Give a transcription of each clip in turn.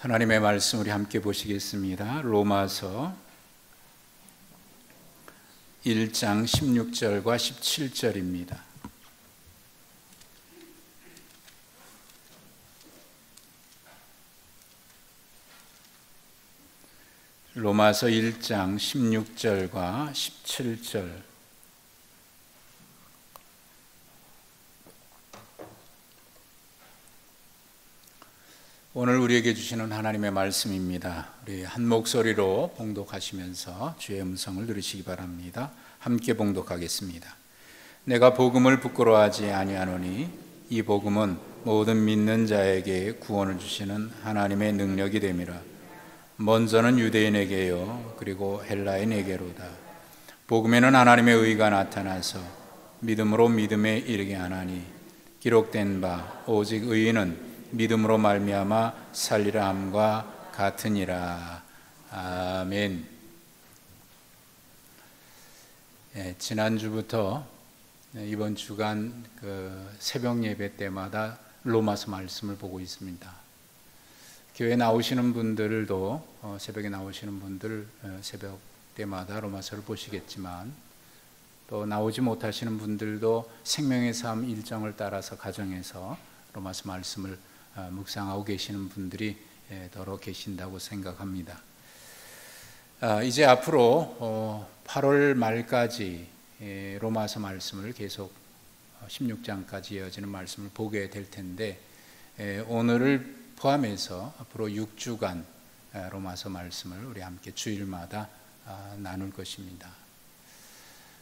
하나님의 말씀 우리 함께 보시겠습니다. 로마서 1장 16절과 17절입니다. 로마서 1장 16절과 17절 오늘 우리에게 주시는 하나님의 말씀입니다. 우리 한 목소리로 봉독하시면서 주의 음성을 들으시기 바랍니다. 함께 봉독하겠습니다. 내가 복음을 부끄러워하지 아니하노니 이 복음은 모든 믿는 자에게 구원을 주시는 하나님의 능력이 됨이라. 먼저는 유대인에게요 그리고 헬라인에게로다. 복음에는 하나님의 의가 나타나서 믿음으로 믿음에 이르게 하나니 기록된 바 오직 의인은 믿음으로 말미암아 살리라 함과 같으니라. 아멘. 예, 지난주부터 이번 주간 그 새벽 예배 때마다 로마서 말씀을 보고 있습니다. 교회 나오시는 분들도 어, 새벽에 나오시는 분들 어, 새벽 때마다 로마서를 보시겠지만 또 나오지 못하시는 분들도 생명의 삶 일정을 따라서 가정에서 로마서 말씀을 어, 묵상하고 계시는 분들이 더러 계신다고 생각합니다. 아, 이제 앞으로 8월 어, 말까지 로마서 말씀을 계속 16장까지 어, 이어지는 말씀을 보게 될 텐데 오늘을 포함해서 앞으로 6주간 로마서 말씀을 우리 함께 주일마다 아, 나눌 것입니다.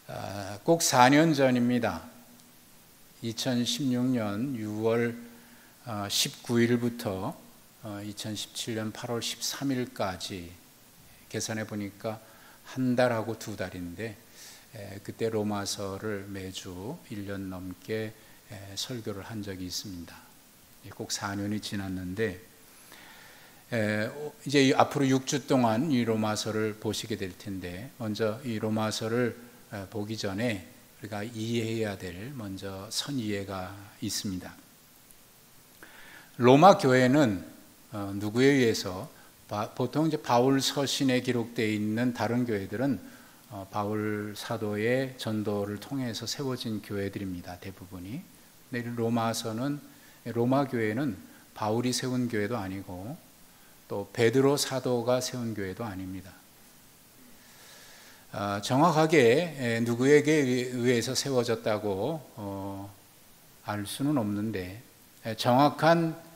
아, 꼭 4년 전입니다. 2016년 6월 19일부터 2017년 8월 13일까지 계산해 보니까 한 달하고 두 달인데 그때 로마서를 매주 1년 넘게 설교를 한 적이 있습니다. 꼭 4년이 지났는데 이제 앞으로 6주 동안 이 로마서를 보시게 될 텐데 먼저 이 로마서를 보기 전에 우리가 이해해야 될 먼저 선이해가 있습니다. 로마 교회는 어, 누구에 의해서 보통 이제 바울 서신에 기록되어 있는 다른 교회들은 어, 바울 사도의 전도를 통해서 세워진 교회들입니다. 대부분이. 근데 로마서는 로마 교회는 바울이 세운 교회도 아니고 또 베드로 사도가 세운 교회도 아닙니다. 아, 정확하게 누구에게 의해서 세워졌다고 알 수는 없는데 정확한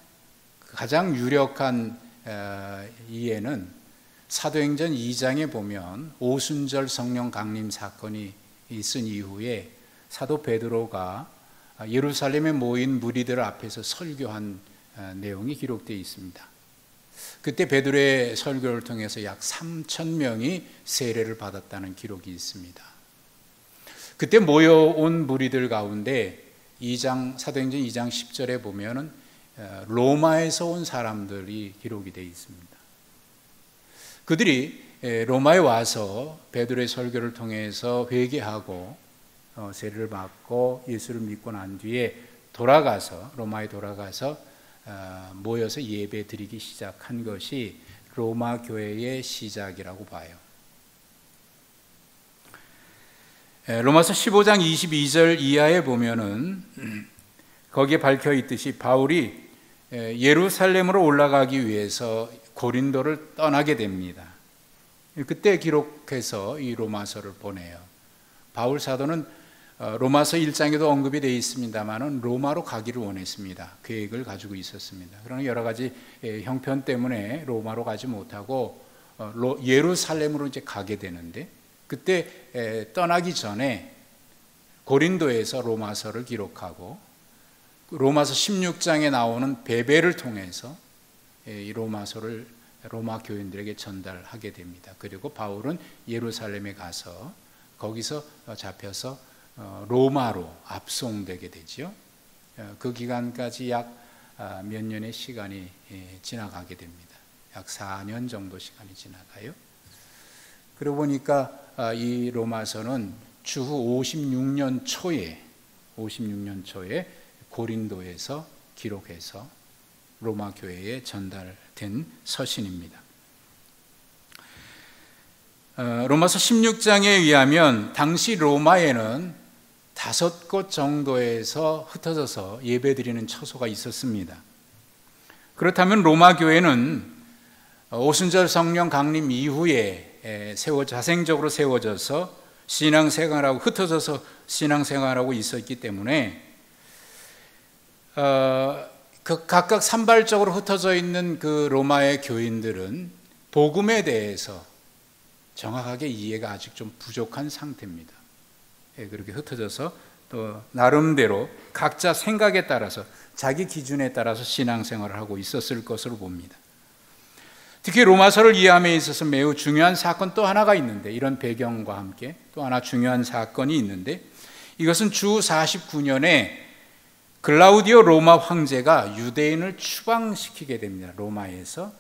가장 유력한 이해는 사도행전 2장에 보면 오순절 성령 강림 사건이 있은 이후에 사도 베드로가 예루살렘에 모인 무리들 앞에서 설교한 내용이 기록되어 있습니다. 그때 베드로의 설교를 통해서 약 3천 명이 세례를 받았다는 기록이 있습니다. 그때 모여온 무리들 가운데 2장 사도행전 2장 10절에 보면은 로마에서 온 사람들이 기록이 되어 있습니다. 그들이 로마에 와서 베드로의 설교를 통해서 회개하고 어, 세례를 받고 예수를 믿고 난 뒤에 돌아가서 로마에 돌아가서 어, 모여서 예배 드리기 시작한 것이 로마 교회의 시작이라고 봐요. 로마서 15장 22절 이하에 보면은 거기에 밝혀 있듯이 바울이 예루살렘으로 올라가기 위해서 고린도를 떠나게 됩니다. 그때 기록해서 이 로마서를 보내요. 바울 사도는 어, 로마서 1장에도 언급이 되어 있습니다만은 로마로 가기를 원했습니다. 계획을 가지고 있었습니다. 그러나 여러 가지 형편 때문에 로마로 가지 못하고 어, 예루살렘으로 이제 가게 되는데 그때 떠나기 전에 고린도에서 로마서를 기록하고 로마서 16장에 나오는 베베를 통해서 예, 이 로마서를 로마 교인들에게 전달하게 됩니다. 그리고 바울은 예루살렘에 가서 거기서 잡혀서 어, 로마로 압송되게 되죠. 어, 그 기간까지 약몇 아, 년의 시간이 예, 지나가게 됩니다. 약 4년 정도 시간이 지나가요. 그러고 보니까 아, 이 로마서는 주후 56년 초에 56년 초에 고린도에서 기록해서 로마 교회에 전달되게 된 서신입니다. 어, 로마서 16장에 의하면 당시 로마에는 다섯 곳 정도에서 흩어져서 예배드리는 처소가 있었습니다. 그렇다면 로마 교회는 오순절 성령 강림 이후에 세워 자생적으로 세워져서 신앙생활하고 흩어져서 신앙생활하고 있었기 때문에 어, 그 각각 산발적으로 흩어져 있는 그 로마의 교인들은 복음에 대해서 정확하게 이해가 아직 좀 부족한 상태입니다. 예, 그렇게 흩어져서 또 나름대로 각자 생각에 따라서 자기 기준에 따라서 신앙생활을 하고 있었을 것으로 봅니다. 특히 로마서를 이해함에 있어서 매우 중요한 사건 또 하나가 있는데 이런 배경과 함께 또 하나 중요한 사건이 있는데 이것은 주 49년에 글라우디오 로마 황제가 유대인을 추방시키게 됩니다. 로마에서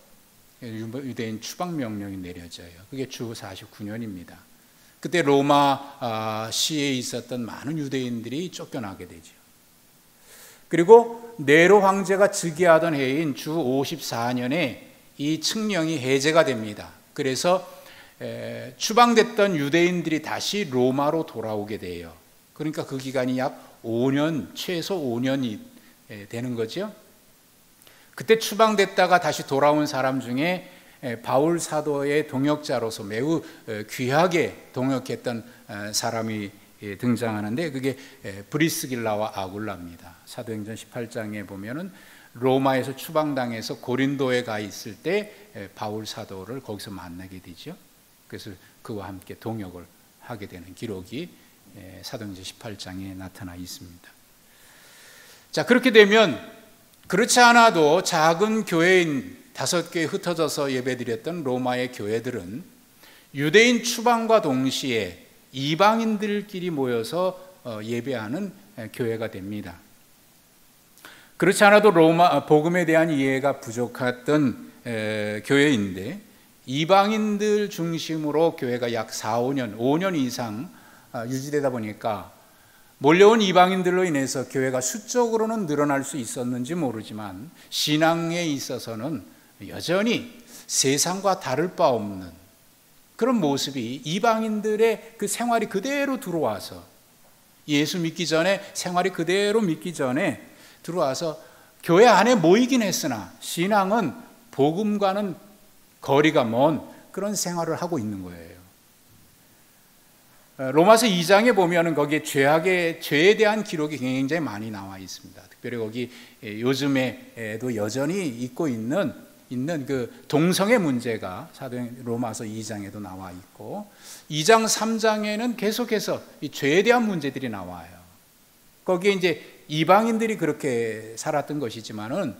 유대인 추방 명령이 내려져요. 그게 주 49년입니다. 그때 로마 아, 시에 있었던 많은 유대인들이 쫓겨나게 되죠. 그리고 네로 황제가 즉위하던 해인 주 54년에 이 칙령이 해제가 됩니다. 그래서 추방됐던 유대인들이 다시 로마로 돌아오게 돼요. 그러니까 그 기간이 약 5년, 최소 5년이 되는 거죠. 그때 추방됐다가 다시 돌아온 사람 중에 바울 사도의 동역자로서 매우 귀하게 동역했던 사람이 등장하는데 그게 브리스길라와 아굴라입니다. 사도행전 18장에 보면은 로마에서 추방당해서 고린도에 가 있을 때 바울 사도를 거기서 만나게 되죠. 그래서 그와 함께 동역을 하게 되는 기록이 사도행전 18장에 나타나 있습니다. 자, 그렇게 되면 그렇지 않아도 작은 교회인 다섯 교회 흩어져서 예배드렸던 로마의 교회들은 유대인 추방과 동시에 이방인들끼리 모여서 어, 예배하는 교회가 됩니다. 그렇지 않아도 로마 아, 복음에 대한 이해가 부족했던 교회인데 이방인들 중심으로 교회가 약 4, 5년, 5년 이상 아, 유지되다 보니까 몰려온 이방인들로 인해서 교회가 수적으로는 늘어날 수 있었는지 모르지만 신앙에 있어서는 여전히 세상과 다를 바 없는 그런 모습이 이방인들의 그 생활이 그대로 들어와서 예수 믿기 전에 생활이 그대로 믿기 전에 들어와서 교회 안에 모이긴 했으나 신앙은 복음과는 거리가 먼 그런 생활을 하고 있는 거예요. 어, 로마서 2장에 보면은 거기에 죄악의 죄에 대한 기록이 굉장히 많이 나와 있습니다. 특별히 거기 예, 요즘에도 여전히 있고 있는 있는 그 동성애 문제가 사도행 로마서 2장에도 나와 있고 2장 3장에는 계속해서 이 죄에 대한 문제들이 나와요. 거기에 이제 이방인들이 그렇게 살았던 것이지만은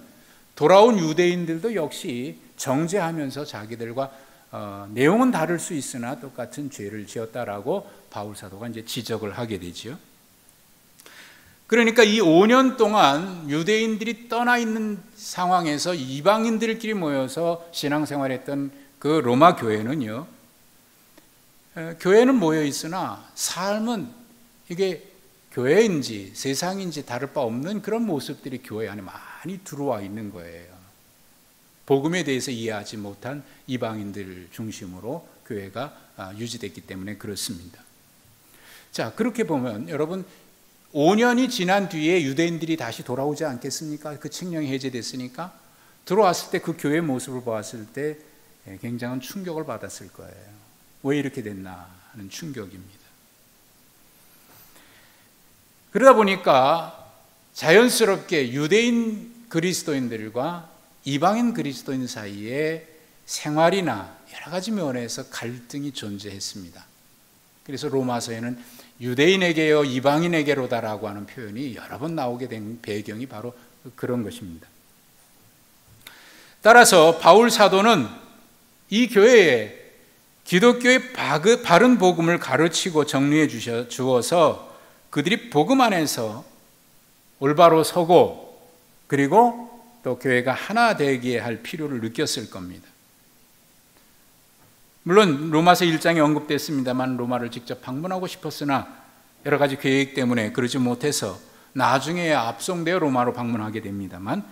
돌아온 유대인들도 역시 정죄하면서 자기들과 어, 내용은 다를 수 있으나 똑같은 죄를 지었다라고 바울 사도가 이제 지적을 하게 되지요. 그러니까 이 5년 동안 유대인들이 떠나 있는 상황에서 이방인들끼리 모여서 신앙생활했던 그 로마 교회는요. 교회는 모여 있으나 삶은 이게 교회인지 세상인지 다를 바 없는 그런 모습들이 교회 안에 많이 들어와 있는 거예요. 복음에 대해서 이해하지 못한 이방인들 중심으로 교회가 아, 유지됐기 때문에 그렇습니다. 자, 그렇게 보면 여러분 5년이 지난 뒤에 유대인들이 다시 돌아오지 않겠습니까? 그 칙령이 해제됐으니까 들어왔을 때 그 교회 모습을 보았을 때 예, 굉장한 충격을 받았을 거예요. 왜 이렇게 됐나 하는 충격입니다. 그러다 보니까 자연스럽게 유대인 그리스도인들과 이방인 그리스도인 사이에 생활이나 여러 가지 면에서 갈등이 존재했습니다. 그래서 로마서에는 유대인에게요, 이방인에게로다라고 하는 표현이 여러 번 나오게 된 배경이 바로 그런 것입니다. 따라서 바울 사도는 이 교회에 기독교의 바른 복음을 가르치고 정리해 주어서 그들이 복음 안에서 올바로 서고 그리고 또 교회가 하나 되기에 할 필요를 느꼈을 겁니다. 물론 로마서 1장에 언급됐습니다만 로마를 직접 방문하고 싶었으나 여러 가지 계획 때문에 그러지 못해서 나중에 압송되어 로마로 방문하게 됩니다만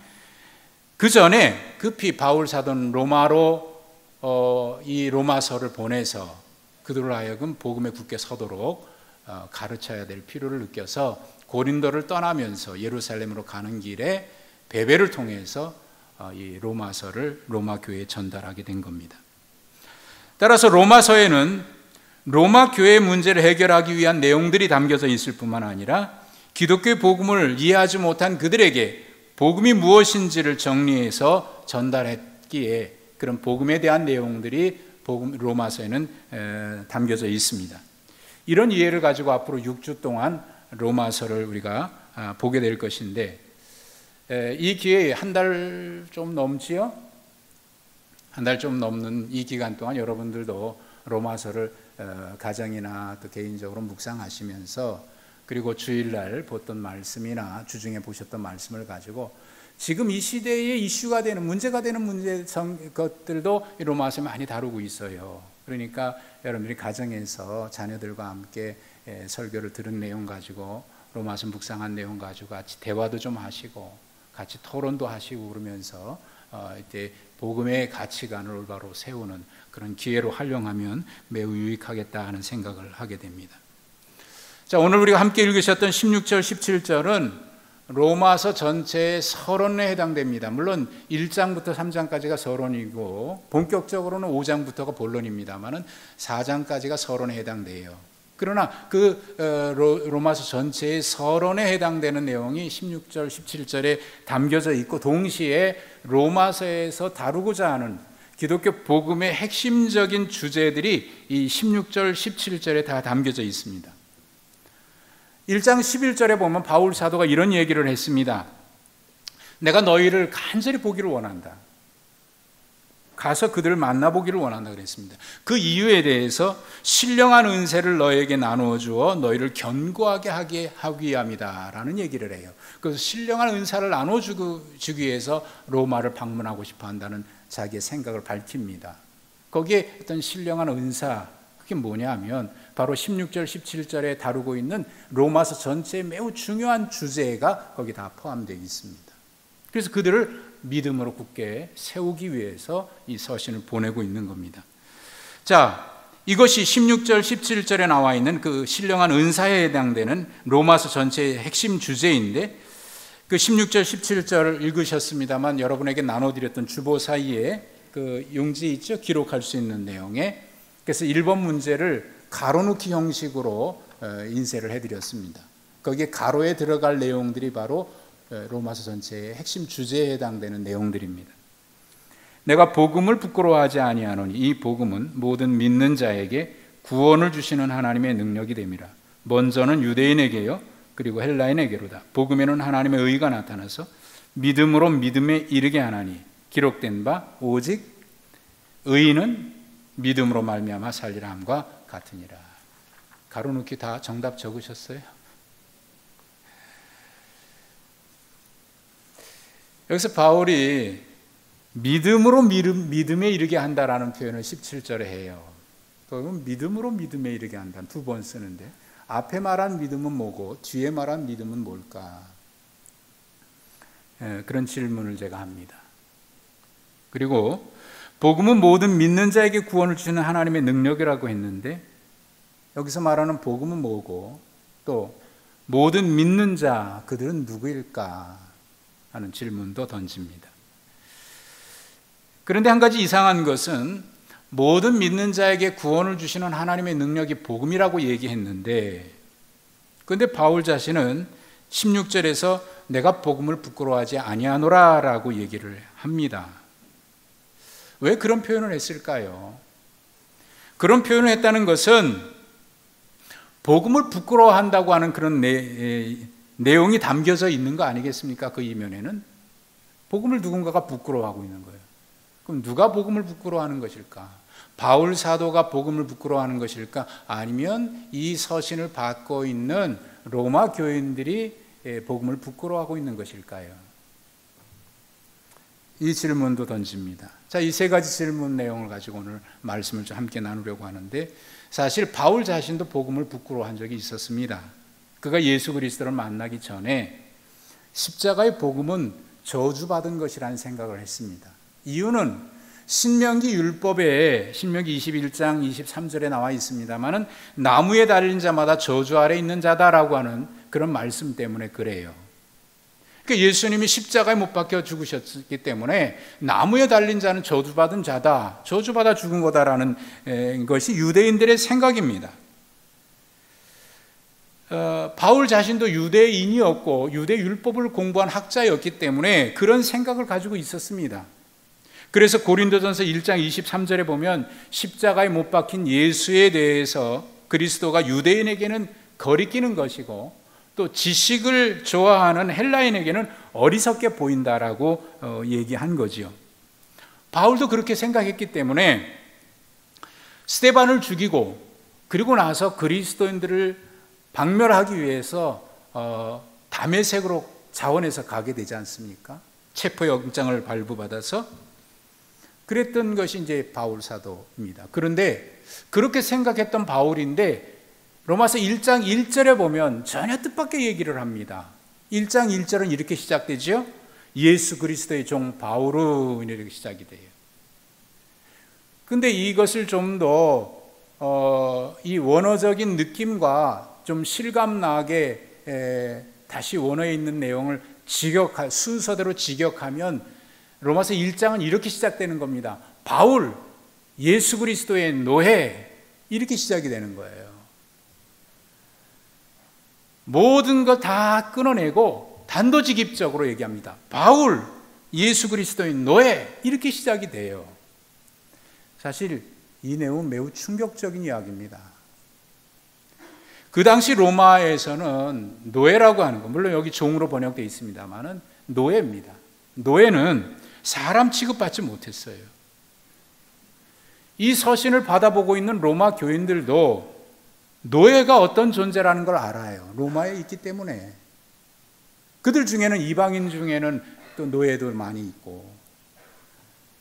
그 전에 급히 바울 사도는 로마로 어, 이 로마서를 보내서 그들로 하여금 복음에 굳게 서도록 어, 가르쳐야 될 필요를 느껴서 고린도를 떠나면서 예루살렘으로 가는 길에 베베를 통해서 어, 이 로마서를 로마 교회에 전달하게 된 겁니다. 따라서 로마서에는 로마 교회의 문제를 해결하기 위한 내용들이 담겨져 있을 뿐만 아니라 기독교의 복음을 이해하지 못한 그들에게 복음이 무엇인지를 정리해서 전달했기에 그런 복음에 대한 내용들이 복음 로마서에는 담겨져 있습니다. 이런 이해를 가지고 앞으로 6주 동안 로마서를 우리가 아, 보게 될 것인데 이 기회에 한 달 좀 넘지요? 한 달 좀 넘는 이 기간 동안 여러분들도 로마서를 어, 가정이나 또 개인적으로 묵상하시면서 그리고 주일날 보던 말씀이나 주중에 보셨던 말씀을 가지고 지금 이 시대의 이슈가 되는 문제가 되는 문제 것들도 로마서에 많이 다루고 있어요. 그러니까 여러분들이 가정에서 자녀들과 함께 설교를 들은 내용 가지고 로마서 묵상한 내용 가지고 같이 대화도 좀 하시고 같이 토론도 하시고 그러면서 어, 이때 복음의 가치관을 올바로 세우는 그런 기회로 활용하면 매우 유익하겠다 하는 생각을 하게 됩니다. 자, 오늘 우리가 함께 읽으셨던 16절, 17절은 로마서 전체의 서론에 해당됩니다. 물론 1장부터 3장까지가 서론이고 본격적으로는 5장부터가 본론입니다만은 4장까지가 서론에 해당돼요. 그러나 그 어, 로마서 전체의 서론에 해당되는 내용이 16절, 17절에 담겨져 있고 동시에 로마서에서 다루고자 하는 기독교 복음의 핵심적인 주제들이 이 16절, 17절에 다 담겨져 있습니다. 1장 11절에 보면 바울 사도가 이런 얘기를 했습니다. 내가 너희를 간절히 보기를 원한다. 가서 그들을 만나보기를 원한다 그랬습니다. 그 이유에 대해서 신령한 은혜를 너에게 나누어 주어 너희를 견고하게 하게 하기 위함이다라는 얘기를 해요. 그래서 신령한 은사를 나눠 주기 위해서 로마를 방문하고 싶어 한다는 자기의 생각을 밝힙니다. 거기에 어떤 신령한 은사 그게 뭐냐면 바로 16절 17절에 다루고 있는 로마서 전체의 매우 중요한 주제가 거기 다 포함되어 있습니다. 그래서 그들을 믿음으로 굳게 세우기 위해서 이 서신을 보내고 있는 겁니다. 자, 이것이 16절 17절에 나와 있는 그 신령한 은사에 해당되는 로마서 전체의 핵심 주제인데 그 16절 17절을 읽으셨습니다만 여러분에게 나눠드렸던 주보 사이에 그 용지 있죠? 기록할 수 있는 내용에 그래서 1번 문제를 가로놓기 형식으로 어, 인쇄를 해드렸습니다. 거기에 가로에 들어갈 내용들이 바로 어, 로마서 전체의 핵심 주제에 해당되는 내용들입니다. 내가 복음을 부끄러워하지 아니하노니 이 복음은 모든 믿는 자에게 구원을 주시는 하나님의 능력이 됨이라. 먼저는 유대인에게요, 그리고 헬라인에게로다. 복음에는 하나님의 의가 나타나서 믿음으로 믿음에 이르게 하나니 기록된 바 오직 의인은 믿음으로 말미암아 살리라 함과 같으니라. 가로놓기 다 정답 적으셨어요? 여기서 바울이 믿음으로 믿음, 믿음 에 이르게 한다라는 표현을 17절에 해요. 그건 믿음으로 믿음에 이르게 한다. 두 번 쓰는데 앞에 말한 믿음은 뭐고 뒤에 말한 믿음은 뭘까? 예, 그런 질문을 제가 합니다. 그리고 복음은 모든 믿는 자에게 구원을 주시는 하나님의 능력이라고 했는데 여기서 말하는 복음은 뭐고 또 모든 믿는 자 그들은 누구일까 하는 질문도 던집니다. 그런데 한 가지 이상한 것은 모든 믿는 자에게 구원을 주시는 하나님의 능력이 복음이라고 얘기했는데 그런데 바울 자신은 16절에서 내가 복음을 부끄러워하지 아니하노라라고 얘기를 합니다. 왜 그런 표현을 했을까요? 그런 표현을 했다는 것은 복음을 부끄러워한다고 하는 그런 내, 내용이 담겨져 있는 거 아니겠습니까? 그 이면에는 복음을 누군가가 부끄러워하고 있는 거예요. 그럼 누가 복음을 부끄러워하는 것일까? 바울 사도가 복음을 부끄러워하는 것일까? 아니면 이 서신을 받고 있는 로마 교인들이 복음을 부끄러워하고 있는 것일까요? 이 질문도 던집니다. 자, 이 세 가지 질문 내용을 가지고 오늘 말씀을 좀 함께 나누려고 하는데 사실 바울 자신도 복음을 부끄러워한 적이 있었습니다. 그가 예수 그리스도를 만나기 전에 십자가의 복음은 저주받은 것이라는 생각을 했습니다. 이유는 신명기 율법에 신명기 21장 23절에 나와 있습니다만은 나무에 달린 자마다 저주 아래 있는 자다라고 하는 그런 말씀 때문에 그래요. 그러니까 예수님이 십자가에 못 박혀 죽으셨기 때문에 나무에 달린 자는 저주받은 자다, 저주받아 죽은 거다라는 것이 유대인들의 생각입니다. 어, 바울 자신도 유대인이었고 유대 율법을 공부한 학자였기 때문에 그런 생각을 가지고 있었습니다. 그래서 고린도전서 1장 23절에 보면 십자가에 못 박힌 예수에 대해서 그리스도가 유대인에게는 거리끼는 것이고 또 지식을 좋아하는 헬라인에게는 어리석게 보인다라고 어, 얘기한 거지요. 바울도 그렇게 생각했기 때문에 스테반을 죽이고 그리고 나서 그리스도인들을 박멸하기 위해서 어, 담에색으로 자원해서 가게 되지 않습니까? 체포 영장을 발부받아서 그랬던 것이 이제 바울 사도입니다. 그런데 그렇게 생각했던 바울인데 로마서 1장 1절에 보면 전혀 뜻밖의 얘기를 합니다. 1장 1절은 이렇게 시작되죠. 예수 그리스도의 종 바울은 이렇게 시작이 돼요. 근데 이것을 좀 더, 어, 이 원어적인 느낌과 좀 실감나게 에, 다시 원어에 있는 내용을 직역할, 순서대로 직역하면 로마서 1장은 이렇게 시작되는 겁니다. 바울, 예수 그리스도의 노예, 이렇게 시작이 되는 거예요. 모든 것다 끊어내고 단도직입적으로 얘기합니다. 바울, 예수 그리스도의 노예, 이렇게 시작이 돼요. 사실 이 내용은 매우 충격적인 이야기입니다. 그 당시 로마에서는 노예라고 하는 거, 물론 여기 종으로 번역되어 있습니다만은 노예입니다. 노예는 사람 취급받지 못했어요. 이 서신을 받아보고 있는 로마 교인들도 노예가 어떤 존재라는 걸 알아요. 로마에 있기 때문에. 그들 중에는 이방인 중에는 또 노예도 많이 있고.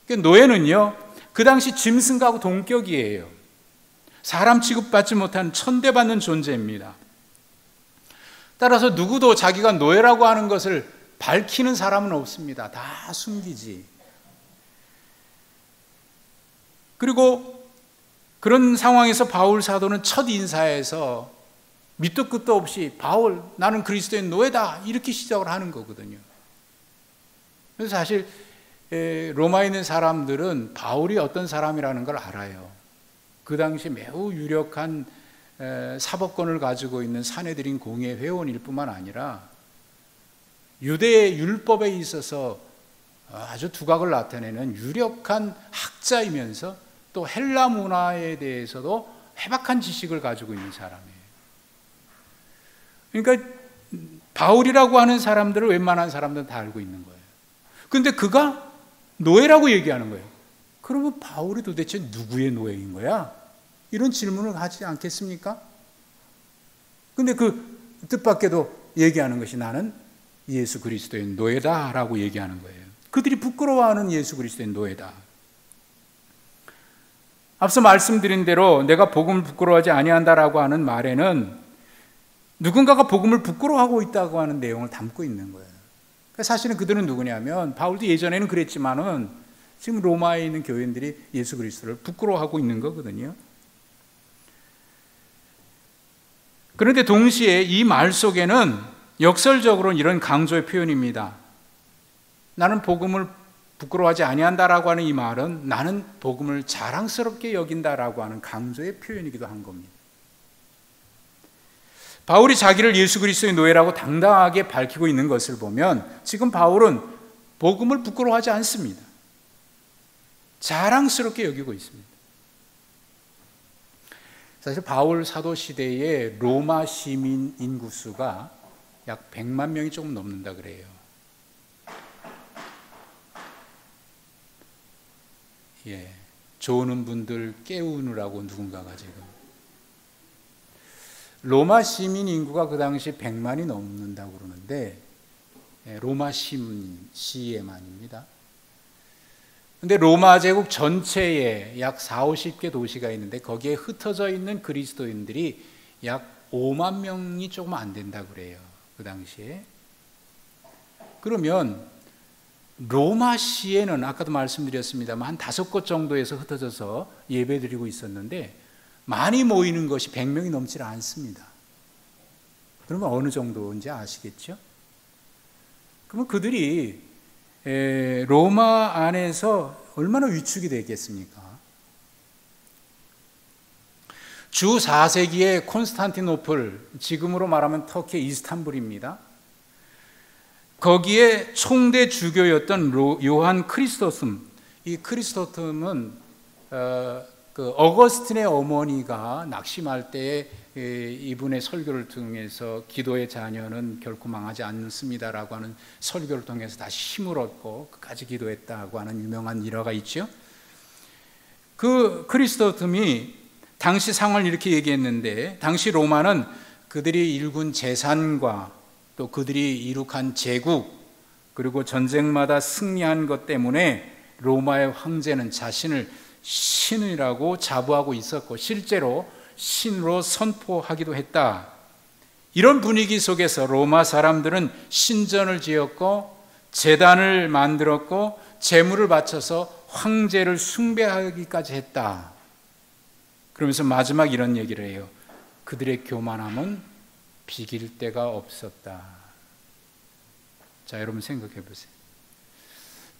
그러니까 노예는요, 그 당시 짐승과고 동격이에요. 사람 취급받지 못한 천대받는 존재입니다. 따라서 누구도 자기가 노예라고 하는 것을 밝히는 사람은 없습니다. 다 숨기지. 그리고 그런 상황에서 바울 사도는 첫 인사에서 밑도 끝도 없이 바울 나는 그리스도의 노예다 이렇게 시작을 하는 거거든요. 그래서 사실 로마에 있는 사람들은 바울이 어떤 사람이라는 걸 알아요. 그 당시 매우 유력한 사법권을 가지고 있는 사내들인 공예 회원일 뿐만 아니라 유대 율법에 있어서 아주 두각을 나타내는 유력한 학자이면서 또 헬라 문화에 대해서도 해박한 지식을 가지고 있는 사람이에요. 그러니까 바울이라고 하는 사람들을 웬만한 사람들은 다 알고 있는 거예요. 근데 그가 노예라고 얘기하는 거예요. 그러면 바울이 도대체 누구의 노예인 거야? 이런 질문을 하지 않겠습니까? 근데 그 뜻밖에도 얘기하는 것이 나는 예수 그리스도의 노예다라고 얘기하는 거예요. 그들이 부끄러워하는 예수 그리스도의 노예다. 앞서 말씀드린 대로 내가 복음을 부끄러워하지 아니한다라고 하는 말에는 누군가가 복음을 부끄러워하고 있다고 하는 내용을 담고 있는 거예요. 그러니까 사실은 그들은 누구냐면 바울도 예전에는 그랬지만은 지금 로마에 있는 교인들이 예수 그리스도를 부끄러워하고 있는 거거든요. 그런데 동시에 이 말 속에는 역설적으로는 이런 강조의 표현입니다. 나는 복음을 부끄러워하지 아니한다라고 하는 이 말은 나는 복음을 자랑스럽게 여긴다라고 하는 강조의 표현이기도 한 겁니다. 바울이 자기를 예수 그리스도의 노예라고 당당하게 밝히고 있는 것을 보면 지금 바울은 복음을 부끄러워하지 않습니다. 자랑스럽게 여기고 있습니다. 사실 바울 사도 시대의 로마 시민 인구 수가 약 100만 명이 조금 넘는다 그래요. 예. 조는 분들 깨우느라고 누군가가 지금. 로마 시민 인구가 그 당시 100만이 넘는다고 그러는데, 예, 로마 시민, 시에만입니다. 근데 로마 제국 전체에 약 4, 50개 도시가 있는데 거기에 흩어져 있는 그리스도인들이 약 5만 명이 조금 안 된다 그래요. 그 당시에. 그러면 로마시에는 아까도 말씀드렸습니다만 한 다섯 곳 정도에서 흩어져서 예배드리고 있었는데 많이 모이는 것이 100명이 넘지 않습니다. 그러면 어느 정도인지 아시겠죠? 그러면 그들이 로마 안에서 얼마나 위축이 되겠습니까? 주 4세기의 콘스탄티노플, 지금으로 말하면 터키 이스탄불입니다. 거기에 총대 주교였던 요한 크리스토슴, 이 크리스토슴은 어, 그 어거스틴의 어머니가 낙심할 때에 이분의 설교를 통해서 기도의 자녀는 결코 망하지 않습니다라고 하는 설교를 통해서 다시 힘을 얻고 끝까지 기도했다고 하는 유명한 일화가 있죠. 그 크리스토슴이 당시 상황을 이렇게 얘기했는데 당시 로마는 그들이 일군 재산과 또 그들이 이룩한 제국 그리고 전쟁마다 승리한 것 때문에 로마의 황제는 자신을 신이라고 자부하고 있었고 실제로 신으로 선포하기도 했다. 이런 분위기 속에서 로마 사람들은 신전을 지었고 재단을 만들었고 재물을 바쳐서 황제를 숭배하기까지 했다. 그러면서 마지막 이런 얘기를 해요. 그들의 교만함은 비길 데가 없었다. 자, 여러분 생각해 보세요.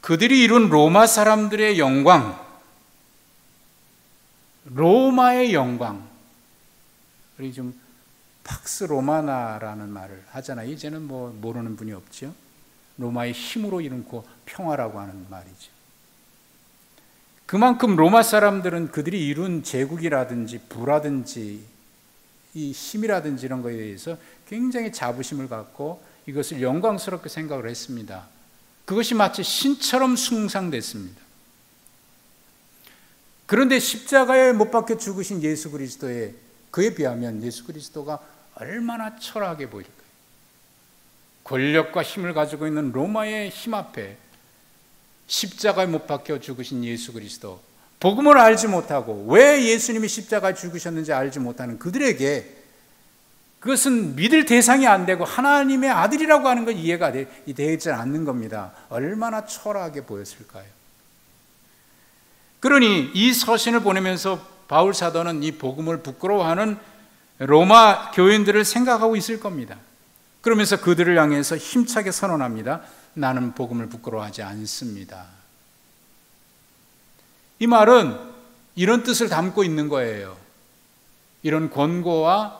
그들이 이룬 로마 사람들의 영광, 로마의 영광, 우리 좀 팍스 로마나라는 말을 하잖아요. 이제는 뭐 모르는 분이 없죠. 로마의 힘으로 이룬고 평화라고 하는 말이죠. 그만큼 로마 사람들은 그들이 이룬 제국이라든지 부라든지 이 힘이라든지 이런 거에 대해서 굉장히 자부심을 갖고 이것을 영광스럽게 생각을 했습니다. 그것이 마치 신처럼 숭상됐습니다. 그런데 십자가에 못 박혀 죽으신 예수 그리스도에 그에 비하면 예수 그리스도가 얼마나 철학해 보일까요? 권력과 힘을 가지고 있는 로마의 힘 앞에 십자가에 못 박혀 죽으신 예수 그리스도 복음을 알지 못하고 왜 예수님이 십자가에 죽으셨는지 알지 못하는 그들에게 그것은 믿을 대상이 안 되고 하나님의 아들이라고 하는 건 이해가 되지 않는 겁니다. 얼마나 초라하게 보였을까요? 그러니 이 서신을 보내면서 바울 사도는 이 복음을 부끄러워하는 로마 교인들을 생각하고 있을 겁니다. 그러면서 그들을 향해서 힘차게 선언합니다. 나는 복음을 부끄러워하지 않습니다. 이 말은 이런 뜻을 담고 있는 거예요. 이런 권고와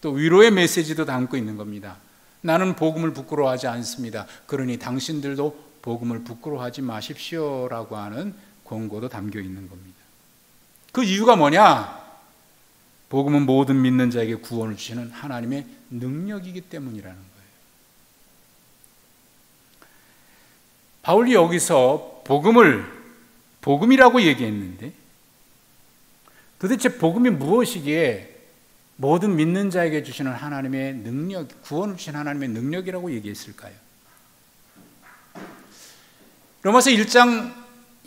또 위로의 메시지도 담고 있는 겁니다. 나는 복음을 부끄러워하지 않습니다. 그러니 당신들도 복음을 부끄러워하지 마십시오라고 하는 권고도 담겨 있는 겁니다. 그 이유가 뭐냐? 복음은 모든 믿는 자에게 구원을 주시는 하나님의 능력이기 때문이라는 거예요. 바울이 여기서 복음을 복음이라고 얘기했는데 도대체 복음이 무엇이기에 모든 믿는 자에게 주시는 하나님의 능력, 구원을 주신 하나님의 능력이라고 얘기했을까요? 로마서 1장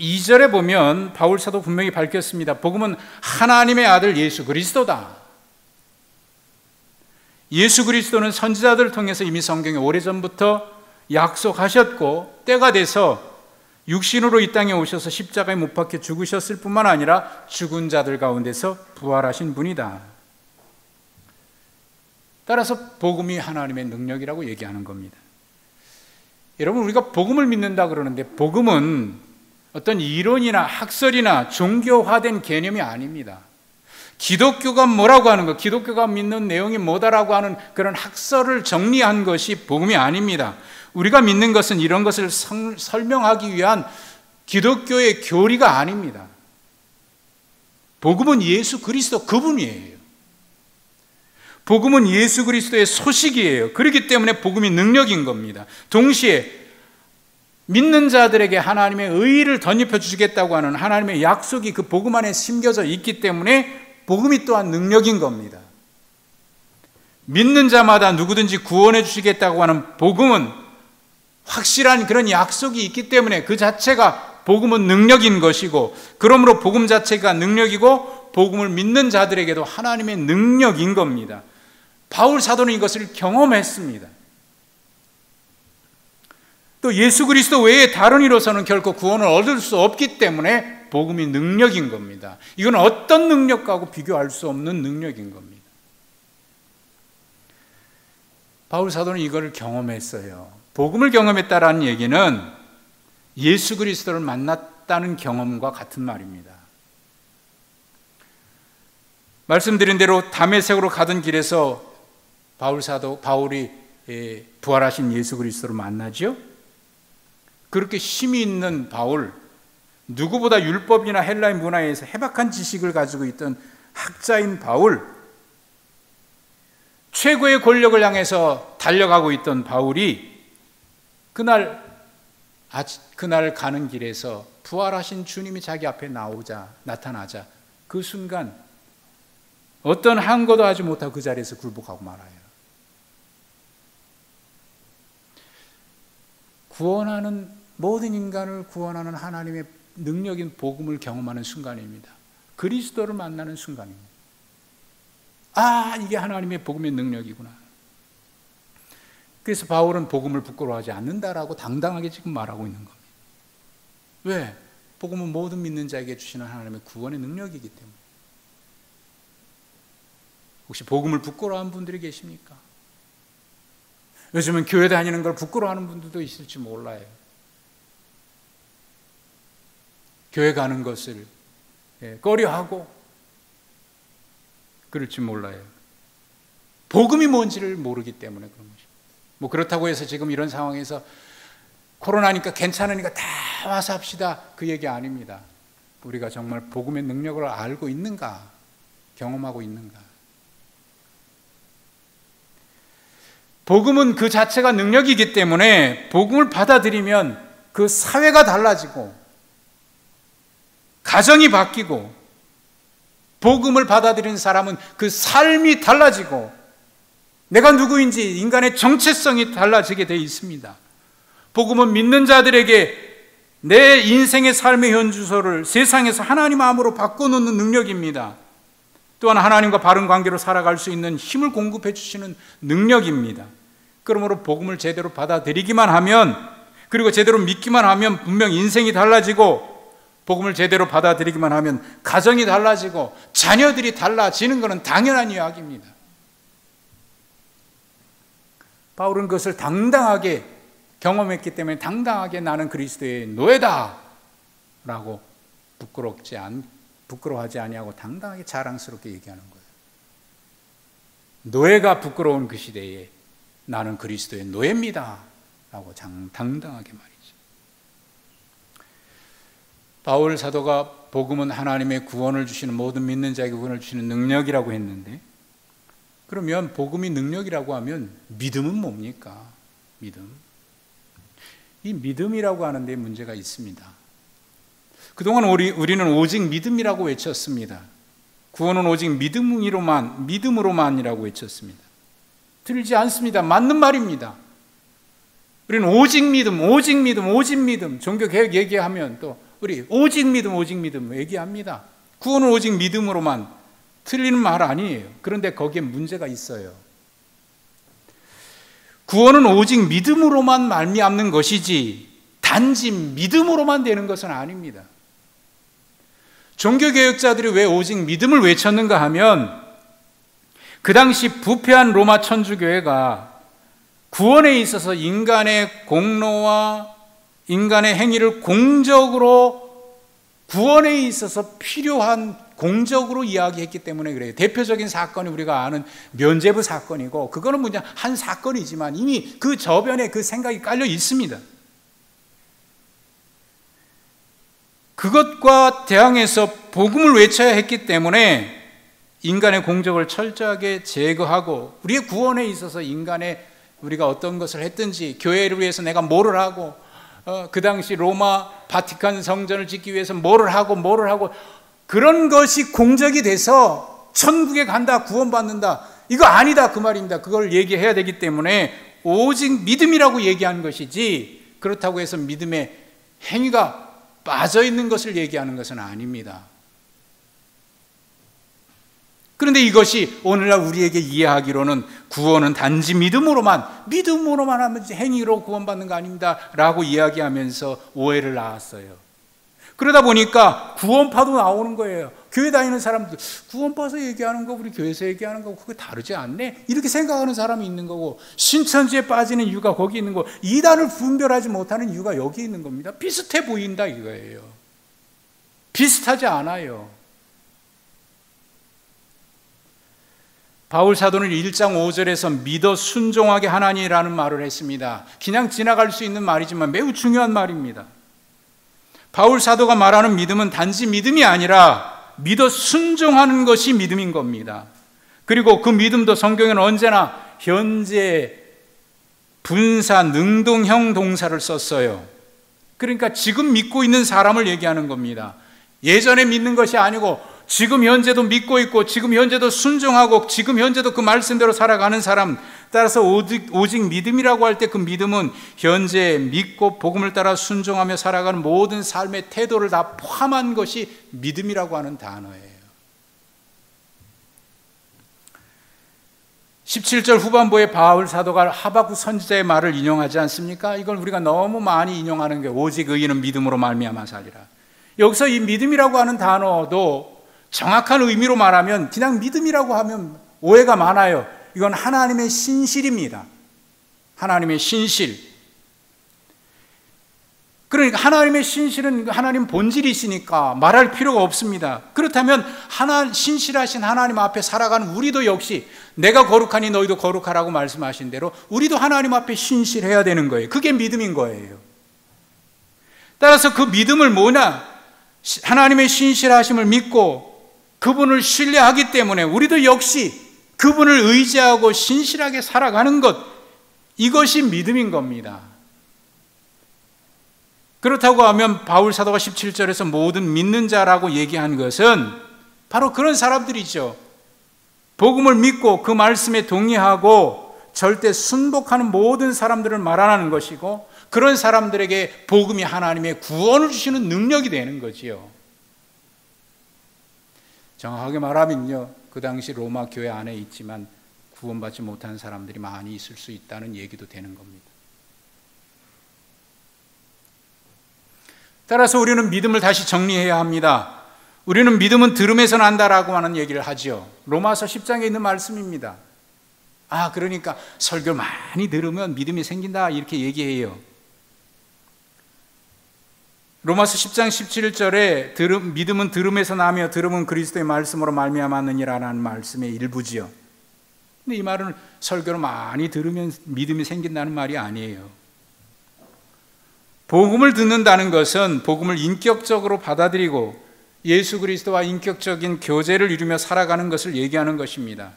2절에 보면 바울 사도 분명히 밝혔습니다. 복음은 하나님의 아들 예수 그리스도다. 예수 그리스도는 선지자들을 통해서 이미 성경에 오래전부터 약속하셨고 때가 돼서 육신으로 이 땅에 오셔서 십자가에 못 박혀 죽으셨을 뿐만 아니라 죽은 자들 가운데서 부활하신 분이다. 따라서 복음이 하나님의 능력이라고 얘기하는 겁니다. 여러분 우리가 복음을 믿는다 그러는데 복음은 어떤 이론이나 학설이나 종교화된 개념이 아닙니다. 기독교가 뭐라고 하는 것, 기독교가 믿는 내용이 뭐다라고 하는 그런 학설을 정리한 것이 복음이 아닙니다. 우리가 믿는 것은 이런 것을 성, 설명하기 위한 기독교의 교리가 아닙니다. 복음은 예수 그리스도 그분이에요. 복음은 예수 그리스도의 소식이에요. 그렇기 때문에 복음이 능력인 겁니다. 동시에 믿는 자들에게 하나님의 의의를 덧입혀 주시겠다고 하는 하나님의 약속이 그 복음 안에 심겨져 있기 때문에 복음이 또한 능력인 겁니다. 믿는 자마다 누구든지 구원해 주시겠다고 하는 복음은 확실한 그런 약속이 있기 때문에 그 자체가 복음은 능력인 것이고 그러므로 복음 자체가 능력이고 복음을 믿는 자들에게도 하나님의 능력인 겁니다. 바울 사도는 이것을 경험했습니다. 또 예수 그리스도 외에 다른 이로서는 결코 구원을 얻을 수 없기 때문에 복음이 능력인 겁니다. 이건 어떤 능력과도 비교할 수 없는 능력인 겁니다. 바울 사도는 이걸 경험했어요. 복음을 경험했다라는 얘기는 예수 그리스도를 만났다는 경험과 같은 말입니다. 말씀드린 대로 담에색으로 가던 길에서 바울 사도 바울이 예, 부활하신 예수 그리스도를 만나죠. 그렇게 힘이 있는 바울 누구보다 율법이나 헬라인 문화에서 해박한 지식을 가지고 있던 학자인 바울 최고의 권력을 향해서 달려가고 있던 바울이 그날 그날 가는 길에서 부활하신 주님이 자기 앞에 나오자 나타나자 그 순간 어떤 한거도 하지 못하고 그 자리에서 굴복하고 말아요. 구원하는 모든 인간을 구원하는 하나님의 능력인 복음을 경험하는 순간입니다. 그리스도를 만나는 순간입니다. 아, 이게 하나님의 복음의 능력이구나. 그래서 바울은 복음을 부끄러워하지 않는다라고 당당하게 지금 말하고 있는 겁니다. 왜? 복음은 모든 믿는 자에게 주시는 하나님의 구원의 능력이기 때문에. 혹시 복음을 부끄러워하는 분들이 계십니까? 요즘은 교회 다니는 걸 부끄러워하는 분들도 있을지 몰라요. 교회 가는 것을 예, 꺼려하고 그럴지 몰라요. 복음이 뭔지를 모르기 때문에 그런 것입니다. 뭐 그렇다고 해서 지금 이런 상황에서 코로나니까 괜찮으니까 다 와서 합시다. 그 얘기 아닙니다. 우리가 정말 복음의 능력을 알고 있는가? 경험하고 있는가? 복음은 그 자체가 능력이기 때문에 복음을 받아들이면 그 사회가 달라지고 가정이 바뀌고 복음을 받아들이는 사람은 그 삶이 달라지고 내가 누구인지 인간의 정체성이 달라지게 되어 있습니다. 복음은 믿는 자들에게 내 인생의 삶의 현주소를 세상에서 하나님 마음으로 바꿔놓는 능력입니다. 또한 하나님과 바른 관계로 살아갈 수 있는 힘을 공급해 주시는 능력입니다. 그러므로 복음을 제대로 받아들이기만 하면 그리고 제대로 믿기만 하면 분명 인생이 달라지고 복음을 제대로 받아들이기만 하면 가정이 달라지고 자녀들이 달라지는 것은 당연한 이야기입니다. 바울은 그것을 당당하게 경험했기 때문에 당당하게 나는 그리스도의 노예다 라고 부끄럽지 않 부끄러워하지 아니하고 당당하게 자랑스럽게 얘기하는 거예요. 노예가 부끄러운 그 시대에 나는 그리스도의 노예입니다. 라고 당당하게 말이죠. 바울 사도가 복음은 하나님의 구원을 주시는 모든 믿는 자에게 구원을 주시는 능력이라고 했는데 그러면 복음이 능력이라고 하면 믿음은 뭡니까? 믿음. 이 믿음이라고 하는 데 문제가 있습니다. 그동안 우리, 우리는 오직 믿음이라고 외쳤습니다. 구원은 오직 믿음으로만, 믿음으로만이라고 외쳤습니다. 들지 않습니다. 맞는 말입니다. 우리는 오직 믿음, 오직 믿음, 오직 믿음, 종교 개혁 얘기하면 또 우리 오직 믿음, 오직 믿음 얘기합니다. 구원은 오직 믿음으로만 틀리는 말 아니에요. 그런데 거기에 문제가 있어요. 구원은 오직 믿음으로만 말미암는 것이지 단지 믿음으로만 되는 것은 아닙니다. 종교개혁자들이 왜 오직 믿음을 외쳤는가 하면 그 당시 부패한 로마 천주교회가 구원에 있어서 인간의 공로와 인간의 행위를 공적으로 구원에 있어서 필요한 공적으로 이야기했기 때문에 그래요. 대표적인 사건이 우리가 아는 면제부 사건이고 그거는 뭐냐 한 사건이지만 이미 그 저변에 그 생각이 깔려 있습니다. 그것과 대항해서 복음을 외쳐야 했기 때문에 인간의 공적을 철저하게 제거하고 우리의 구원에 있어서 인간의 우리가 어떤 것을 했든지 교회를 위해서 내가 뭐를 하고 어, 그 당시 로마 바티칸 성전을 짓기 위해서 뭐를 하고 뭐를 하고 그런 것이 공적이 돼서 천국에 간다 구원받는다 이거 아니다 그 말입니다. 그걸 얘기해야 되기 때문에 오직 믿음이라고 얘기하는 것이지 그렇다고 해서 믿음의 행위가 빠져 있는 것을 얘기하는 것은 아닙니다. 그런데 이것이 오늘날 우리에게 이해하기로는 구원은 단지 믿음으로만, 믿음으로만 하면 행위로 구원받는 거 아닙니다. 라고 이야기하면서 오해를 낳았어요. 그러다 보니까 구원파도 나오는 거예요. 교회 다니는 사람들, 구원파서 얘기하는 거, 우리 교회에서 얘기하는 거, 그거 다르지 않네? 이렇게 생각하는 사람이 있는 거고, 신천지에 빠지는 이유가 거기 있는 거, 이단을 분별하지 못하는 이유가 여기 있는 겁니다. 비슷해 보인다 이거예요. 비슷하지 않아요. 바울 사도는 1장 5절에서 믿어 순종하게 하나니라는 말을 했습니다. 그냥 지나갈 수 있는 말이지만 매우 중요한 말입니다. 바울 사도가 말하는 믿음은 단지 믿음이 아니라 믿어 순종하는 것이 믿음인 겁니다. 그리고 그 믿음도 성경에는 언제나 현재 분사 능동형 동사를 썼어요. 그러니까 지금 믿고 있는 사람을 얘기하는 겁니다. 예전에 믿는 것이 아니고 지금 현재도 믿고 있고 지금 현재도 순종하고 지금 현재도 그 말씀대로 살아가는 사람 따라서 오직, 오직 믿음이라고 할 때 그 믿음은 현재 믿고 복음을 따라 순종하며 살아가는 모든 삶의 태도를 다 포함한 것이 믿음이라고 하는 단어예요. 17절 후반부에 바울 사도가 하박국 선지자의 말을 인용하지 않습니까? 이걸 우리가 너무 많이 인용하는 게 오직 의인은 믿음으로 말미암아 살리라. 여기서 이 믿음이라고 하는 단어도 정확한 의미로 말하면 그냥 믿음이라고 하면 오해가 많아요. 이건 하나님의 신실입니다. 하나님의 신실. 그러니까 하나님의 신실은 하나님 본질이시니까 말할 필요가 없습니다. 그렇다면 하나 신실하신 하나님 앞에 살아가는 우리도 역시 내가 거룩하니 너희도 거룩하라고 말씀하신 대로 우리도 하나님 앞에 신실해야 되는 거예요. 그게 믿음인 거예요. 따라서 그 믿음을 뭐냐? 하나님의 신실하심을 믿고 그분을 신뢰하기 때문에 우리도 역시 그분을 의지하고 신실하게 살아가는 것, 이것이 믿음인 겁니다. 그렇다고 하면 바울 사도가 17절에서 모든 믿는 자라고 얘기한 것은 바로 그런 사람들이죠. 복음을 믿고 그 말씀에 동의하고 절대 순복하는 모든 사람들을 말하는 것이고 그런 사람들에게 복음이 하나님의 구원을 주시는 능력이 되는 거지요. 정확하게 말하면요. 그 당시 로마 교회 안에 있지만 구원받지 못한 사람들이 많이 있을 수 있다는 얘기도 되는 겁니다. 따라서 우리는 믿음을 다시 정리해야 합니다. 우리는 믿음은 들음에서 난다라고 하는 얘기를 하지요. 로마서 10장에 있는 말씀입니다. 아, 그러니까 설교 많이 들으면 믿음이 생긴다 이렇게 얘기해요. 로마서 10장 17절에 들음, 믿음은 들음에서 나며 들음은 그리스도의 말씀으로 말미암았느니라는 말씀의 일부지요. 근데 이 말은 설교를 많이 들으면 믿음이 생긴다는 말이 아니에요. 복음을 듣는다는 것은 복음을 인격적으로 받아들이고 예수 그리스도와 인격적인 교제를 이루며 살아가는 것을 얘기하는 것입니다.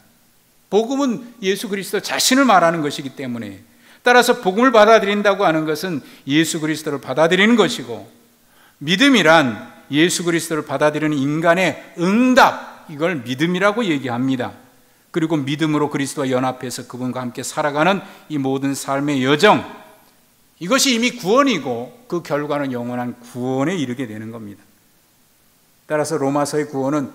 복음은 예수 그리스도 자신을 말하는 것이기 때문에 따라서 복음을 받아들인다고 하는 것은 예수 그리스도를 받아들이는 것이고 믿음이란 예수 그리스도를 받아들이는 인간의 응답, 이걸 믿음이라고 얘기합니다. 그리고 믿음으로 그리스도와 연합해서 그분과 함께 살아가는 이 모든 삶의 여정, 이것이 이미 구원이고 그 결과는 영원한 구원에 이르게 되는 겁니다. 따라서 로마서의 구원은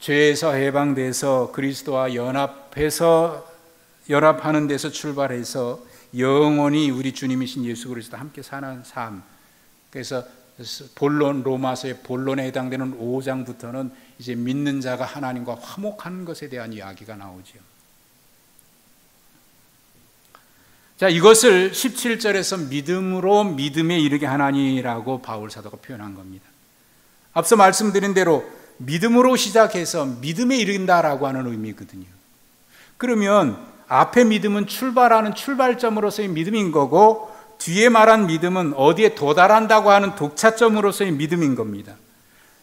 죄에서 해방돼서 그리스도와 연합해서 연합하는 데서 출발해서 영원히 우리 주님이신 예수 그리스도 함께 사는 삶. 그래서 본론 로마서의 본론에 해당되는 5장부터는 이제 믿는 자가 하나님과 화목하는 것에 대한 이야기가 나오죠. 자, 이것을 17절에서 믿음으로 믿음에 이르게 하나니라고 바울 사도가 표현한 겁니다. 앞서 말씀드린 대로 믿음으로 시작해서 믿음에 이른다라고 하는 의미거든요. 그러면 앞에 믿음은 출발하는 출발점으로서의 믿음인 거고 뒤에 말한 믿음은 어디에 도달한다고 하는 독차점으로서의 믿음인 겁니다.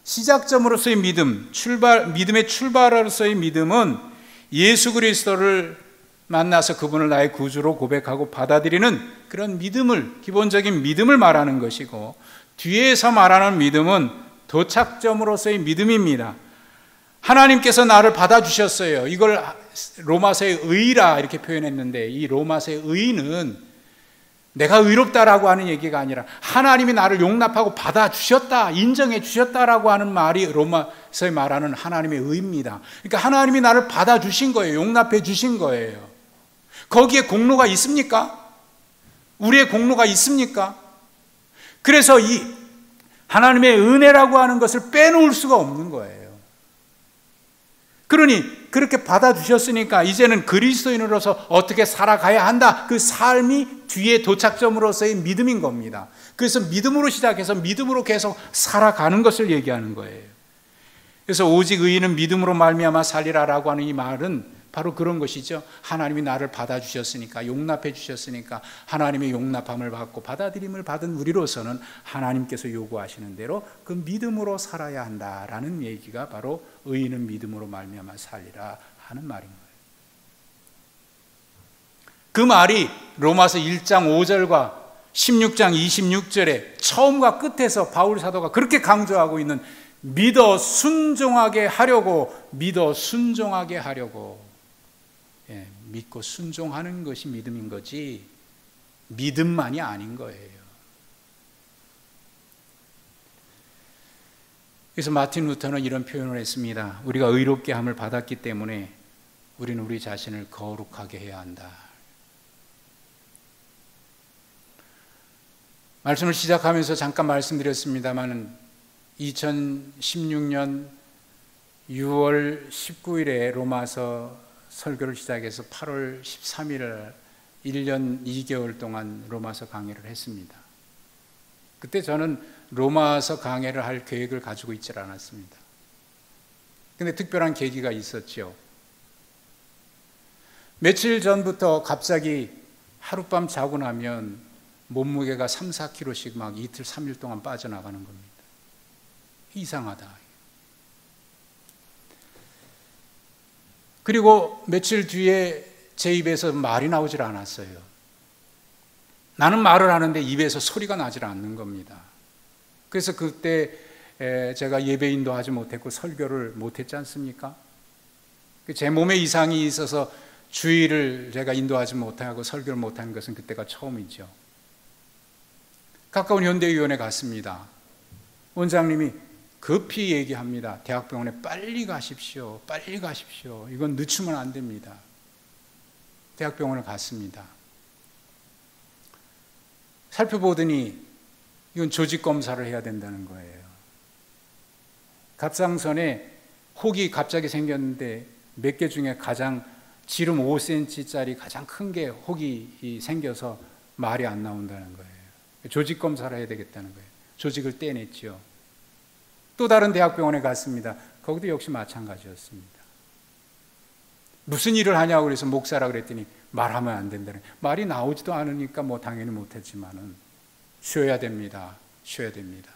시작점으로서의 믿음, 출발, 믿음의 출발로서의 믿음은 예수 그리스도를 만나서 그분을 나의 구주로 고백하고 받아들이는 그런 믿음을, 기본적인 믿음을 말하는 것이고, 뒤에서 말하는 믿음은 도착점으로서의 믿음입니다. 하나님께서 나를 받아주셨어요. 이걸 로마서의 의라 이렇게 표현했는데, 이 로마서의 의는 내가 의롭다라고 하는 얘기가 아니라 하나님이 나를 용납하고 받아주셨다, 인정해 주셨다라고 하는 말이 로마서에 말하는 하나님의 의입니다. 그러니까 하나님이 나를 받아주신 거예요. 용납해 주신 거예요. 거기에 공로가 있습니까? 우리의 공로가 있습니까? 그래서 이 하나님의 은혜라고 하는 것을 빼놓을 수가 없는 거예요. 그러니 그렇게 받아주셨으니까 이제는 그리스도인으로서 어떻게 살아가야 한다. 그 삶이 뒤에 도착점으로서의 믿음인 겁니다. 그래서 믿음으로 시작해서 믿음으로 계속 살아가는 것을 얘기하는 거예요. 그래서 오직 의인은 믿음으로 말미암아 살리라라고 하는 이 말은 바로 그런 것이죠. 하나님이 나를 받아주셨으니까, 용납해 주셨으니까, 하나님의 용납함을 받고 받아들임을 받은 우리로서는 하나님께서 요구하시는 대로 그 믿음으로 살아야 한다라는 얘기가 바로 의인은 믿음으로 말미암아 살리라 하는 말인 거예요. 그 말이 로마서 1장 5절과 16장 26절에 처음과 끝에서 바울 사도가 그렇게 강조하고 있는 믿어 순종하게 하려고 믿어 순종하게 하려고 예, 믿고 순종하는 것이 믿음인 거지 믿음만이 아닌 거예요. 그래서 마틴 루터는 이런 표현을 했습니다. 우리가 의롭게 함을 받았기 때문에 우리는 우리 자신을 거룩하게 해야 한다. 말씀을 시작하면서 잠깐 말씀드렸습니다만 2016년 6월 19일에 로마서 설교를 시작해서 8월 13일 1년 2개월 동안 로마서 강의를 했습니다. 그때 저는 로마서 강의를 할 계획을 가지고 있지 않았습니다. 근데 특별한 계기가 있었죠. 며칠 전부터 갑자기 하룻밤 자고 나면 몸무게가 3, 4kg씩 막 이틀, 3일 동안 빠져나가는 겁니다. 이상하다. 그리고 며칠 뒤에 제 입에서 말이 나오질 않았어요. 나는 말을 하는데 입에서 소리가 나질 않는 겁니다. 그래서 그때 제가 예배인도 하지 못했고 설교를 못했지 않습니까? 그제 몸에 이상이 있어서 주의를 제가 인도하지 못하고 설교를 못한 것은 그때가 처음이죠. 가까운 현대의원에 갔습니다. 원장님이 급히 얘기합니다. 대학병원에 빨리 가십시오. 빨리 가십시오. 이건 늦추면 안 됩니다. 대학병원을 갔습니다. 살펴보더니 이건 조직 검사를 해야 된다는 거예요. 갑상선에 혹이 갑자기 생겼는데 몇 개 중에 가장 지름 5cm짜리 가장 큰 게 혹이 생겨서 말이 안 나온다는 거예요. 조직 검사를 해야 되겠다는 거예요. 조직을 떼냈죠. 또 다른 대학병원에 갔습니다. 거기도 역시 마찬가지였습니다. 무슨 일을 하냐고 그래서 목사라 그랬더니 말하면 안 된다는 말이 나오지도 않으니까 뭐 당연히 못했지만은 쉬어야 됩니다. 쉬어야 됩니다.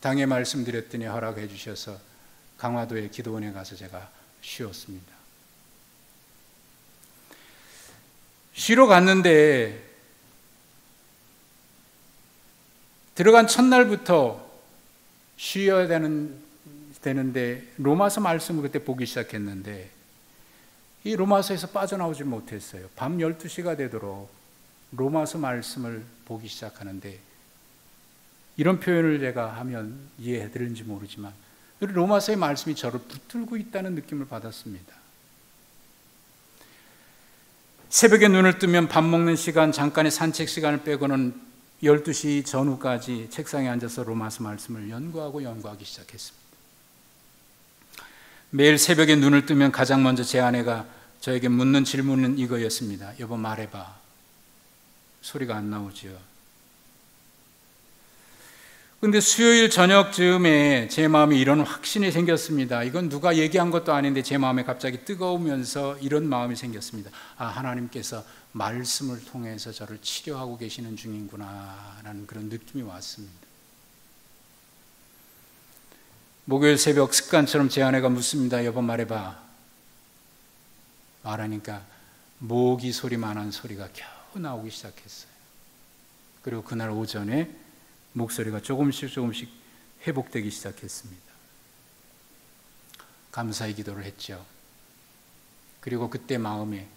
당에 말씀드렸더니 허락해 주셔서 강화도의 기도원에 가서 제가 쉬었습니다. 쉬러 갔는데 들어간 첫날부터 쉬어야 되는, 되는데 로마서 말씀을 그때 보기 시작했는데 이 로마서에서 빠져나오질 못했어요. 밤 12시가 되도록 로마서 말씀을 보기 시작하는데 이런 표현을 제가 하면 이해해 드는지 모르지만 로마서의 말씀이 저를 붙들고 있다는 느낌을 받았습니다. 새벽에 눈을 뜨면 밥 먹는 시간, 잠깐의 산책 시간을 빼고는 12시 전후까지 책상에 앉아서 로마서 말씀을 연구하고 연구하기 시작했습니다. 매일 새벽에 눈을 뜨면 가장 먼저 제 아내가 저에게 묻는 질문은 이거였습니다. 여보 말해봐. 소리가 안 나오죠. 근데 수요일 저녁 즈음에 제 마음에 이런 확신이 생겼습니다. 이건 누가 얘기한 것도 아닌데 제 마음에 갑자기 뜨거우면서 이런 마음이 생겼습니다. 아, 하나님께서 말씀을 통해서 저를 치료하고 계시는 중인구나 라는 그런 느낌이 왔습니다. 목요일 새벽 습관처럼 제 아내가 묻습니다. 여보 말해봐. 말하니까 모기 소리만한 소리가 겨우 나오기 시작했어요. 그리고 그날 오전에 목소리가 조금씩 조금씩 회복되기 시작했습니다. 감사의 기도를 했죠. 그리고 그때 마음에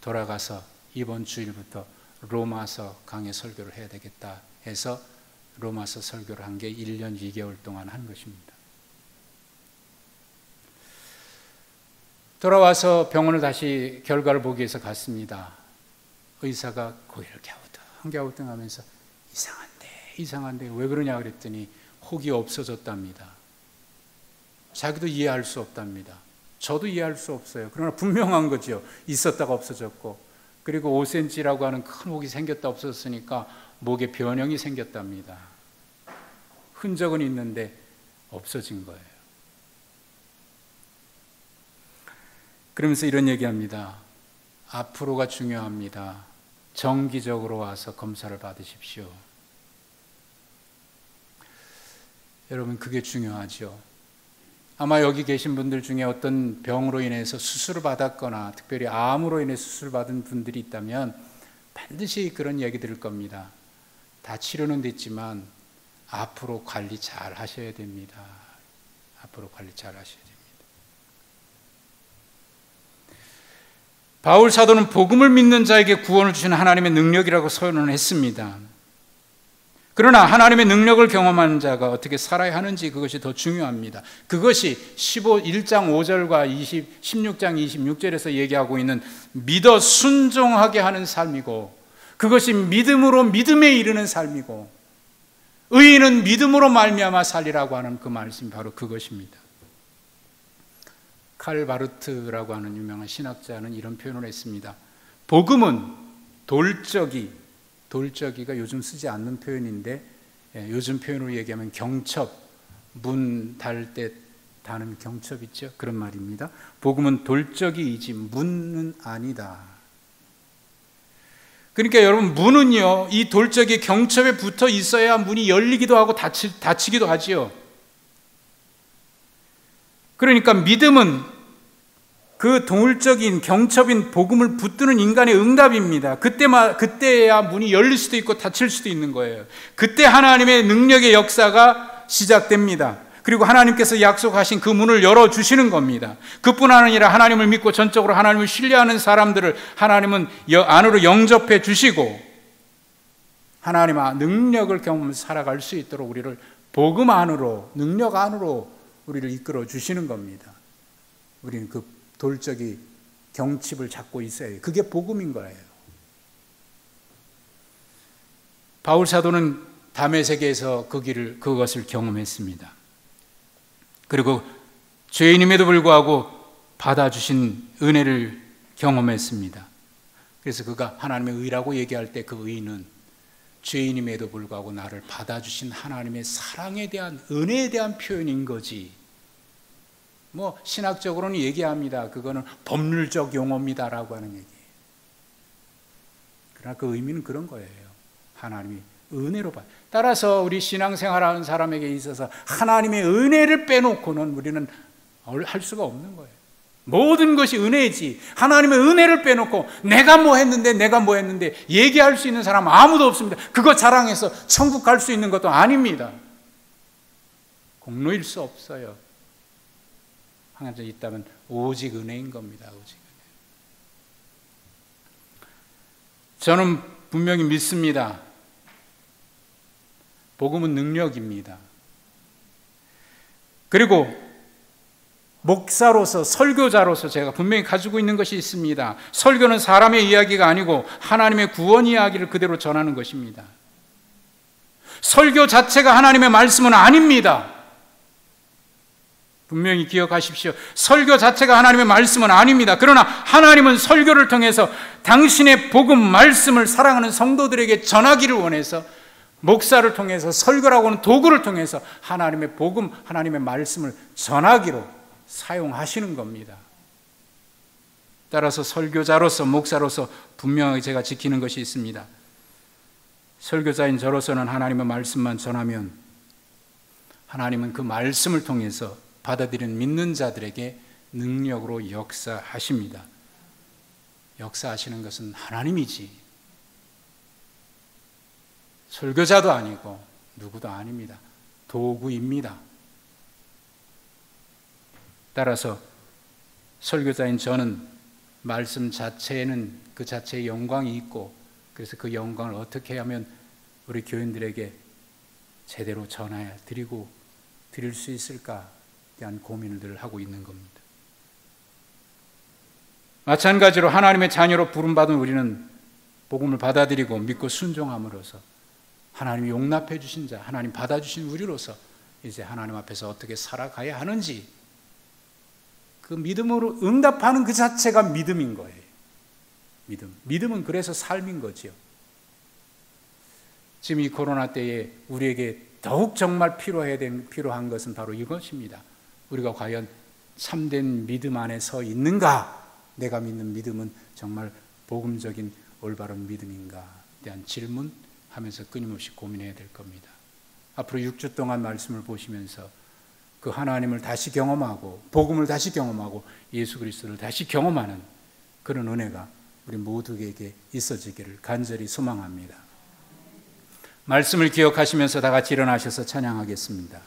돌아가서 이번 주일부터 로마서 강의 설교를 해야 되겠다 해서 로마서 설교를 한 게 1년 2개월 동안 한 것입니다. 돌아와서 병원을 다시 결과를 보기 위해서 갔습니다. 의사가 고개를 갸우뚱 갸우뚱 하면서 이상한데 이상한데 왜 그러냐 그랬더니 혹이 없어졌답니다. 자기도 이해할 수 없답니다. 저도 이해할 수 없어요. 그러나 분명한 거죠. 있었다가 없어졌고 그리고 5cm라고 하는 큰 혹이 생겼다 없었으니까 목에 변형이 생겼답니다. 흔적은 있는데 없어진 거예요. 그러면서 이런 얘기합니다. 앞으로가 중요합니다. 정기적으로 와서 검사를 받으십시오. 여러분, 그게 중요하죠. 아마 여기 계신 분들 중에 어떤 병으로 인해서 수술을 받았거나 특별히 암으로 인해 수술을 받은 분들이 있다면 반드시 그런 얘기 들을 겁니다. 다 치료는 됐지만 앞으로 관리 잘 하셔야 됩니다. 앞으로 관리 잘 하셔야 됩니다. 바울 사도는 복음을 믿는 자에게 구원을 주신 하나님의 능력이라고 선언을 했습니다. 그러나 하나님의 능력을 경험하는 자가 어떻게 살아야 하는지 그것이 더 중요합니다. 그것이 15, 1장 5절과 20, 16장 26절에서 얘기하고 있는 믿어 순종하게 하는 삶이고 그것이 믿음으로 믿음에 이르는 삶이고 의인은 믿음으로 말미암아 살리라고 하는 그 말씀이 바로 그것입니다. 칼 바르트라고 하는 유명한 신학자는 이런 표현을 했습니다. 복음은 돌적이, 돌적이가 요즘 쓰지 않는 표현인데 예, 요즘 표현으로 얘기하면 경첩, 문 달 때 다는 경첩 있죠? 그런 말입니다. 복음은 돌적이이지 문은 아니다. 그러니까 여러분 문은요 이 돌적이 경첩에 붙어 있어야 문이 열리기도 하고 닫히, 닫히기도 하지요. 그러니까 믿음은 그 동물적인 경첩인 복음을 붙드는 인간의 응답입니다. 그때만 그때야 문이 열릴 수도 있고 닫힐 수도 있는 거예요. 그때 하나님의 능력의 역사가 시작됩니다. 그리고 하나님께서 약속하신 그 문을 열어 주시는 겁니다. 그뿐 아니라 하나님을 믿고 전적으로 하나님을 신뢰하는 사람들을 하나님은 안으로 영접해 주시고 하나님의 능력을 경험 살아갈 수 있도록 우리를 복음 안으로 능력 안으로 우리를 이끌어 주시는 겁니다. 우리는 그 돌적이 경칩을 잡고 있어야 해요. 그게 복음인 거예요. 바울 사도는 담의 세계에서 그 길을 그것을 경험했습니다. 그리고 죄인임에도 불구하고 받아주신 은혜를 경험했습니다. 그래서 그가 하나님의 의라고 얘기할 때 그 의는 죄인임에도 불구하고 나를 받아주신 하나님의 사랑에 대한 은혜에 대한 표현인 거지. 뭐 신학적으로는 얘기합니다. 그거는 법률적 용어입니다라고 하는 얘기예요. 그러나 그 의미는 그런 거예요. 하나님이 은혜로 봐. 따라서 우리 신앙생활하는 사람에게 있어서 하나님의 은혜를 빼놓고는 우리는 할 수가 없는 거예요. 모든 것이 은혜지. 하나님의 은혜를 빼놓고 내가 뭐 했는데 내가 뭐 했는데 얘기할 수 있는 사람 아무도 없습니다. 그거 자랑해서 천국 갈 수 있는 것도 아닙니다. 공로일 수 없어요. 하나님 있다면 오직 은혜인 겁니다. 오직. 저는 분명히 믿습니다. 복음은 능력입니다. 그리고 목사로서 설교자로서 제가 분명히 가지고 있는 것이 있습니다. 설교는 사람의 이야기가 아니고 하나님의 구원 이야기를 그대로 전하는 것입니다. 설교 자체가 하나님의 말씀은 아닙니다. 분명히 기억하십시오. 설교 자체가 하나님의 말씀은 아닙니다. 그러나 하나님은 설교를 통해서 당신의 복음 말씀을 사랑하는 성도들에게 전하기를 원해서 목사를 통해서 설교라고 하는 도구를 통해서 하나님의 복음, 하나님의 말씀을 전하기로 사용하시는 겁니다. 따라서 설교자로서 목사로서 분명하게 제가 지키는 것이 있습니다. 설교자인 저로서는 하나님의 말씀만 전하면 하나님은 그 말씀을 통해서 받아들인 믿는 자들에게 능력으로 역사하십니다. 역사하시는 것은 하나님이지. 설교자도 아니고 누구도 아닙니다. 도구입니다. 따라서 설교자인 저는 말씀 자체에는 그 자체의 영광이 있고 그 그래서 그 영광을 어떻게 하면 우리 교인들에게 제대로 전해 드리고 드릴 수 있을까 대한 고민을 늘 하고 있는 겁니다. 마찬가지로 하나님의 자녀로 부름받은 우리는 복음을 받아들이고 믿고 순종함으로써 하나님이 용납해 주신 자, 하나님 받아주신 우리로서 이제 하나님 앞에서 어떻게 살아가야 하는지 그 믿음으로 응답하는 그 자체가 믿음인 거예요. 믿음. 믿음은 그래서 삶인 거지요. 지금 이 코로나 때에 우리에게 더욱 정말 필요해야 된, 필요한 것은 바로 이것입니다. 우리가 과연 참된 믿음 안에 서 있는가? 내가 믿는 믿음은 정말 복음적인 올바른 믿음인가? 대한 질문 하면서 끊임없이 고민해야 될 겁니다. 앞으로 6주 동안 말씀을 보시면서 그 하나님을 다시 경험하고 복음을 다시 경험하고 예수 그리스도를 다시 경험하는 그런 은혜가 우리 모두에게 있어지기를 간절히 소망합니다. 말씀을 기억하시면서 다 같이 일어나셔서 찬양하겠습니다.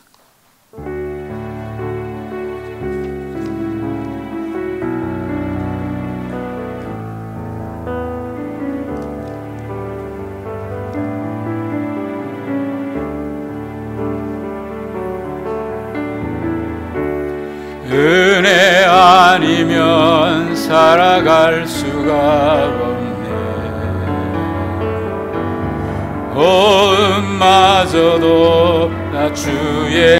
살아갈 수가 없네. 고음마저도 나 주의